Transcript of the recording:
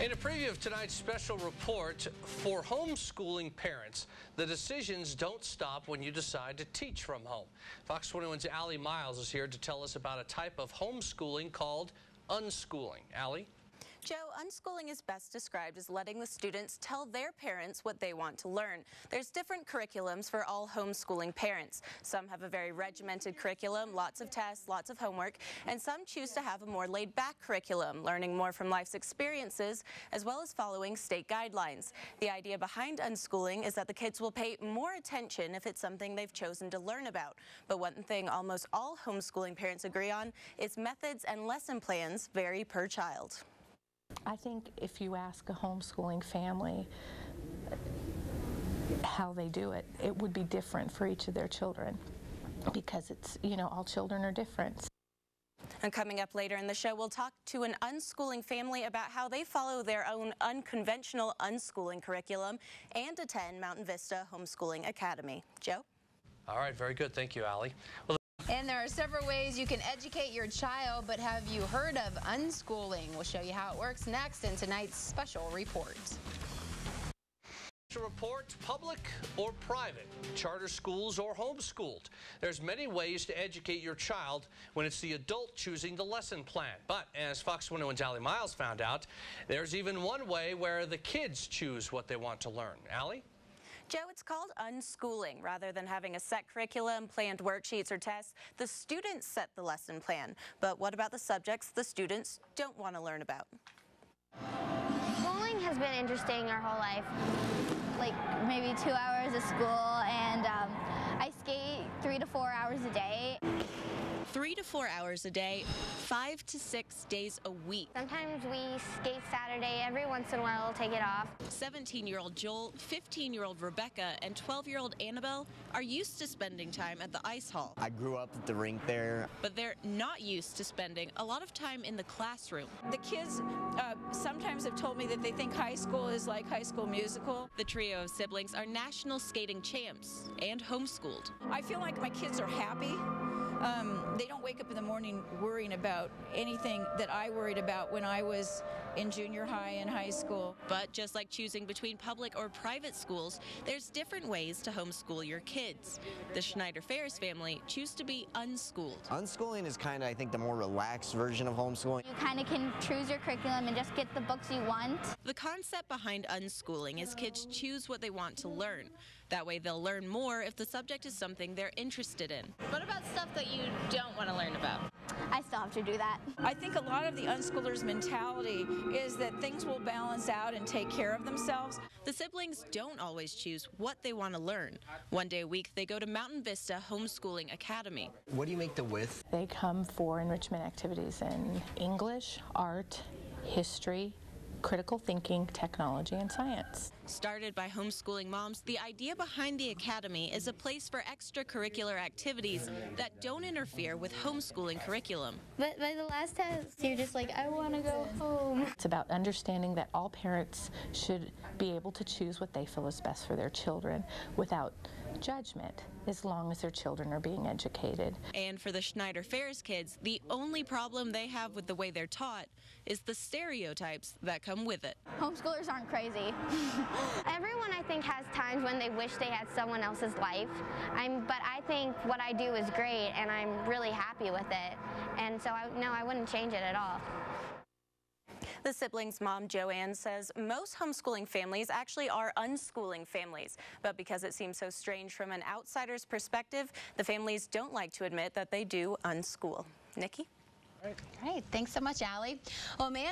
In a preview of tonight's special report for homeschooling parents, the decisions don't stop when you decide to teach from home. Fox 21's Allie Miles is here to tell us about a type of homeschooling called unschooling. Allie? Joe, unschooling is best described as letting the students tell their parents what they want to learn. There's different curriculums for all homeschooling parents. Some have a very regimented curriculum, lots of tests, lots of homework, and some choose to have a more laid-back curriculum, learning more from life's experiences, as well as following state guidelines. The idea behind unschooling is that the kids will pay more attention if it's something they've chosen to learn about. But one thing almost all homeschooling parents agree on is methods and lesson plans vary per child. I think if you ask a homeschooling family how they do it, it would be different for each of their children because it's, you know, all children are different. And coming up later in the show, we'll talk to an unschooling family about how they follow their own unconventional unschooling curriculum and attend Mountain Vista Homeschooling Academy. Joe? All right, very good. Thank you, Allie. Well, and there are several ways you can educate your child, but have you heard of unschooling? We'll show you how it works next in tonight's special report. To Report public or private, charter schools or homeschooled. There's many ways to educate your child when it's the adult choosing the lesson plan. But as Fox 21's Allie Miles found out, there's even one way where the kids choose what they want to learn. Allie? Joe, it's called unschooling. Rather than having a set curriculum, planned worksheets, or tests, the students set the lesson plan. But what about the subjects the students don't want to learn about? Schooling has been interesting our whole life. Like maybe two hours of school, and um, I skate three to four hours a day. Three to four hours a day, five to six days a week. Sometimes we skate Saturday. Every once in a while, we'll take it off. 17-year-old Joel, 15-year-old Rebecca, and 12-year-old Annabelle are used to spending time at the ice hall. I grew up at the rink there. But they're not used to spending a lot of time in the classroom. The kids uh, sometimes have told me that they think high school is like high school musical. The trio of siblings are national skating champs and homeschooled. I feel like my kids are happy. Um, they don't wake up in the morning worrying about anything that I worried about when I was in junior high and high school. But just like choosing between public or private schools, there's different ways to homeschool your kids. The Schneider Farris family choose to be unschooled. Unschooling is kind of, I think, the more relaxed version of homeschooling. You kind of can choose your curriculum and just get the books you want. The concept behind unschooling is kids choose what they want to learn. That way they'll learn more if the subject is something they're interested in. What about stuff that you don't want to learn about? I still have to do that. I think a lot of the unschoolers' mentality is that things will balance out and take care of themselves. The siblings don't always choose what they want to learn. One day a week, they go to Mountain Vista Homeschooling Academy. What do you make the with? They come for enrichment activities in English, art, history, critical thinking, technology, and science. Started by homeschooling moms, the idea behind the Academy is a place for extracurricular activities that don't interfere with homeschooling curriculum. But by the last test, you're just like, I want to go home. It's about understanding that all parents should be able to choose what they feel is best for their children without judgment as long as their children are being educated. And for the Schneider Farris kids, the only problem they have with the way they're taught is the stereotypes that come with it. Homeschoolers aren't crazy. Everyone, I think, has times when they wish they had someone else's life. I'm, but I think what I do is great, and I'm really happy with it. And so, I, no, I wouldn't change it at all. The siblings' mom, JoAnn, says most homeschooling families actually are unschooling families. But because it seems so strange from an outsider's perspective, the families don't like to admit that they do unschool. Nikki? Great. Thanks so much, Allie. Well, man.